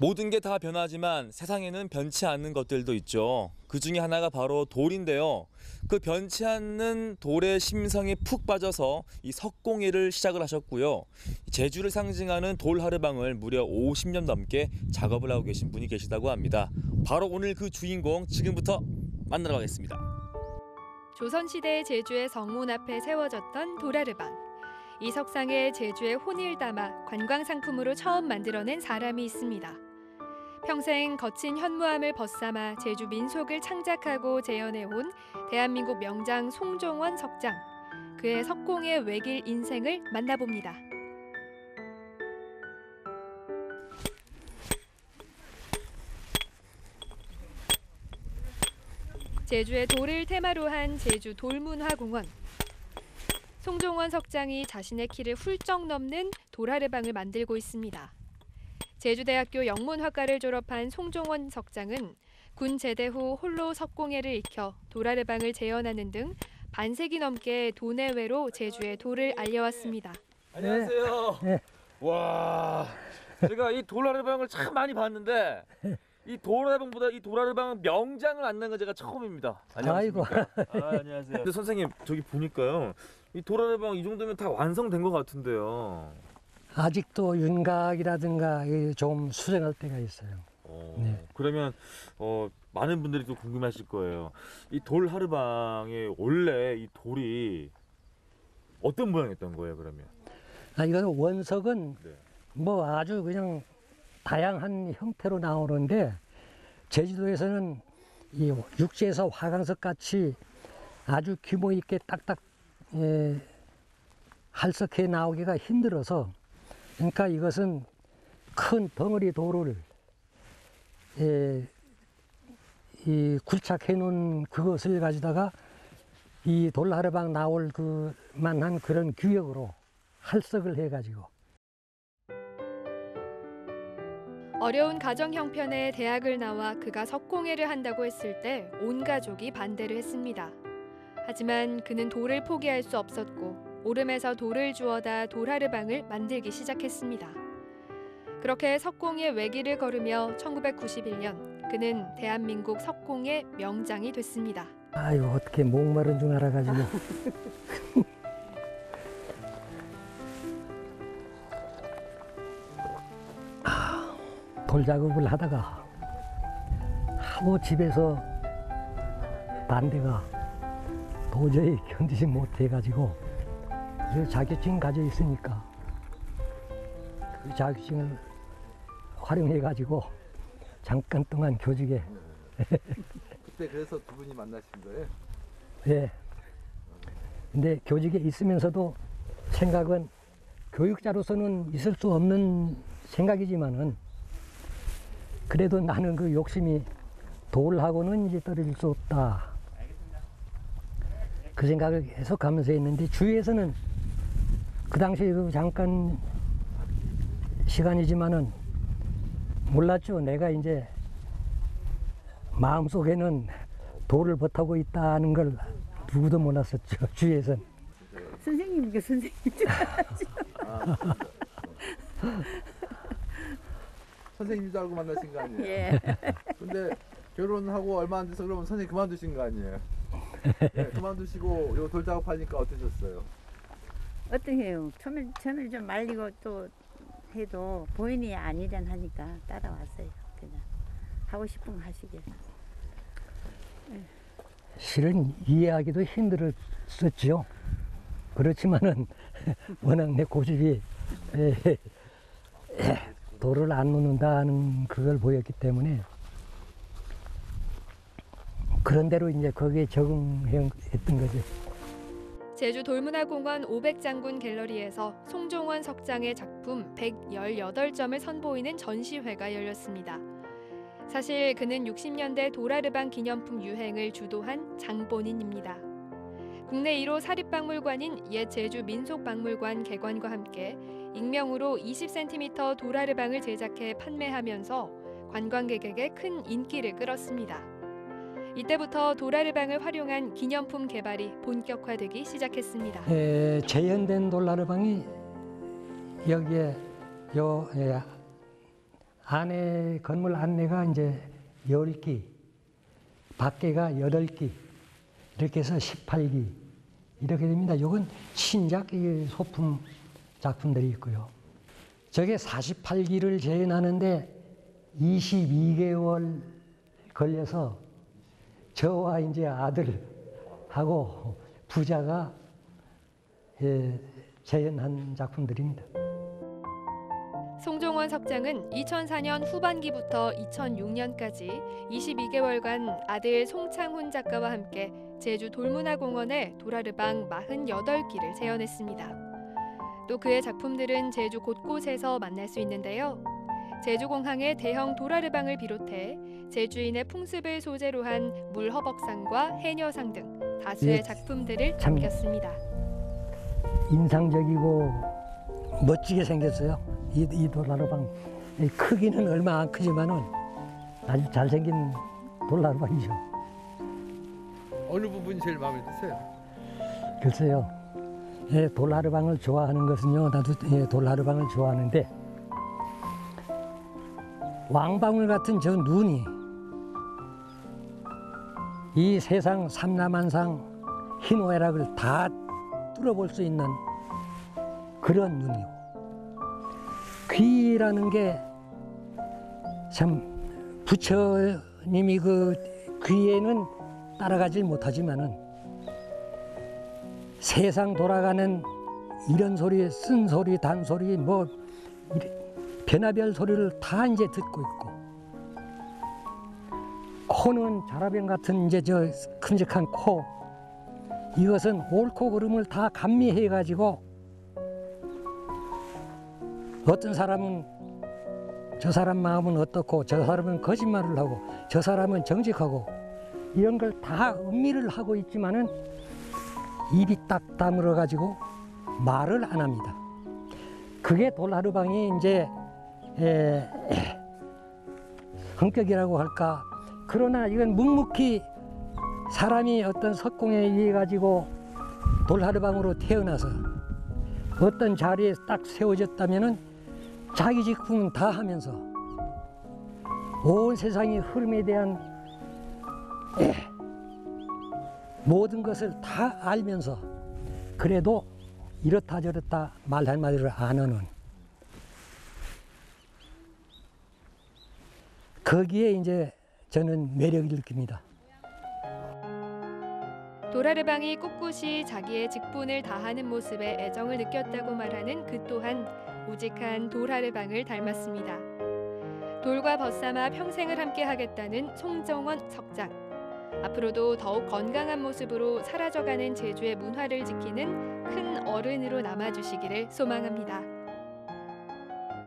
모든 게 다 변하지만 세상에는 변치 않는 것들도 있죠. 그 중에 하나가 바로 돌인데요. 그 변치 않는 돌의 심성에 푹 빠져서 이 석공예를 시작을 하셨고요. 제주를 상징하는 돌 하르방을 무려 50년 넘게 작업을 하고 계신 분이 계시다고 합니다. 바로 오늘 그 주인공 지금부터 만나러 가겠습니다. 조선시대 제주의 성문 앞에 세워졌던 도라르방. 이 석상에 제주의 혼을 담아 관광 상품으로 처음 만들어낸 사람이 있습니다. 평생 거친 현무암을 벗삼아 제주 민속을 창작하고 재현해온 대한민국 명장 송종원 석장. 그의 석공의 외길 인생을 만나봅니다. 제주의 돌을 테마로 한 제주 돌문화공원. 송종원 석장이 자신의 키를 훌쩍 넘는 돌하르방을 만들고 있습니다. 제주대학교 영문학과를 졸업한 송종원 석장은 군 제대 후 홀로 석공예를 익혀 돌하르방을 재현하는 등 반세기 넘게 도내외로 제주의 돌을 알려왔습니다. 안녕하세요. 네. 와, 제가 이 돌아르방을 참 많이 봤는데 이 돌아르방보다 이 돌아르방 명장을 만난 건 제가 처음입니다. 안녕하십니까? 아, 안녕하세요. 근데 선생님 저기 보니까요, 이 돌아르방 이 정도면 다 완성된 것 같은데요. 아직도 윤곽이라든가 이좀 수정할 때가 있어요. 어, 네. 그러면 어, 많은 분들이 또 궁금하실 거예요. 이 돌 하르방에 원래 이 돌이 어떤 모양이었던 거예요, 그러면? 아, 이건 원석은 네. 뭐 아주 그냥 다양한 형태로 나오는데 제주도에서는 이 육지에서 화강석 같이 아주 규모 있게 딱딱 예, 할석해 나오기가 힘들어서 그러니까 이것은 큰 덩어리 돌을 예, 이 굴착해 놓은 그것을 가지다가 이 돌하르방 나올 그 만한 그런 규격으로 할석을 해가지고 어려운 가정 형편에 대학을 나와 그가 석공예를 한다고 했을 때 온 가족이 반대를 했습니다. 하지만 그는 돌을 포기할 수 없었고 오름에서 돌을 주워다 돌하르방을 만들기 시작했습니다. 그렇게 석공의 외길을 걸으며 1991년 그는 대한민국 석공의 명장이 됐습니다. 아유 어떻게 목마른 줄 알아가지고 아, 돌 작업을 하다가 하도 집에서 반대가 도저히 견디지 못해가지고 그 자격증 가져 있으니까 그 자격증을 활용해 가지고 잠깐 동안 교직에 그때 그래서 두 분이 만나신 거예요? 예. 근데 교직에 있으면서도 생각은 교육자로서는 있을 수 없는 생각이지만은 그래도 나는 그 욕심이 돌하고는 이제 떨어질 수 없다. 그 생각을 계속 가면서 했는데 주위에서는 그 당시에 그 잠깐 시간이지만은 몰랐죠. 내가 이제 마음속에는 돌을 버타고 있다는 걸 누구도 몰랐었죠. 주위에선. 선생님이니까 선생님 줄 알았지. 선생님 줄 알고 만나신 거 아니에요? 예. 근데 결혼하고 얼마 안 돼서 그러면 선생님 그만두신 거 아니에요? 네, 그만두시고 요 돌 작업하니까 어떠셨어요? 어떠해요? 처음에 저는 좀 말리고 또 해도 본인이 아니란 하니까 따라왔어요. 그냥 하고 싶은 거 하시게. 실은 이해하기도 힘들었었죠. 그렇지만은 워낙 내 고집이 에, 에, 돌을 안 놓는다는 그걸 보였기 때문에 그런 대로 이제 거기에 적응했던 거죠. 제주 돌문화공원 500장군 갤러리에서 송종원 석장의 작품 118점을 선보이는 전시회가 열렸습니다. 사실 그는 60년대 도라르방 기념품 유행을 주도한 장본인입니다. 국내 1호 사립박물관인 옛 제주 민속박물관 개관과 함께 익명으로 20cm 도라르방을 제작해 판매하면서 관광객에게 큰 인기를 끌었습니다. 이때부터 도라르방을 활용한 기념품 개발이 본격화되기 시작했습니다. 에, 재현된 돌나르방이 여기에 요 에, 안에 건물 안내가 이제 10기, 밖에가 8기, 이렇게 해서 18기 이렇게 됩니다. 이건 신작 이 소품 작품들이 있고요. 저게 48기를 재현하는데 22개월 걸려서 저와 이제 아들하고 부자가 예, 재현한 작품들입니다. 송종원 석장은 2004년 후반기부터 2006년까지 22개월간 아들 송창훈 작가와 함께 제주 돌문화공원에 도라르방 48기를 재현했습니다. 또 그의 작품들은 제주 곳곳에서 만날 수 있는데요. 제주공항의 대형 도라르방을 비롯해 제주인의 풍습을 소재로 한 물허벅상과 해녀상 등 다수의 예, 작품들을 참- 담겼습니다. 인상적이고 멋지게 생겼어요. 이, 이이 크기는 얼마 안 크지만은 아주 잘생긴 도라르방이죠. 어느 부분이 제일 마음에 드세요? 글쎄요. 예, 돌라르방을 좋아하는 것은요. 나도 예, 돌라르방을 좋아하는데 왕방울 같은 저 눈이 이 세상 삼라만상 희노애락을 다 뚫어볼 수 있는 그런 눈이요. 귀라는 게 참 부처님이 그 귀에는 따라가질 못하지만은 세상 돌아가는 이런 소리, 쓴 소리, 단 소리, 뭐 변화별 소리를 다 이제 듣고 있고 코는 자라병 같은 이제 저 큼직한 코 이것은 옳고 그름을 다 감미해 가지고 어떤 사람은 저 사람 마음은 어떻고 저 사람은 거짓말을 하고 저 사람은 정직하고 이런 걸 다 음미를 하고 있지만은 입이 딱 다물어 가지고 말을 안 합니다. 그게 돌하루방이 이제 에, 성격이라고 할까. 그러나 이건 묵묵히 사람이 어떤 석공에 의해 가지고 돌하루방으로 태어나서 어떤 자리에 딱 세워졌다면은 자기 직분은 다 하면서 온 세상의 흐름에 대한 에, 모든 것을 다 알면서 그래도 이렇다 저렇다 말 한마디를 안 하는 거기에 이제 저는 매력을 느낍니다. 도라르방이 꿋꿋이 자기의 직분을 다하는 모습에 애정을 느꼈다고 말하는 그 또한 우직한 도라르방을 닮았습니다. 돌과 벗삼아 평생을 함께 하겠다는 송정원 석장. 앞으로도 더욱 건강한 모습으로 사라져가는 제주의 문화를 지키는 큰 어른으로 남아주시기를 소망합니다.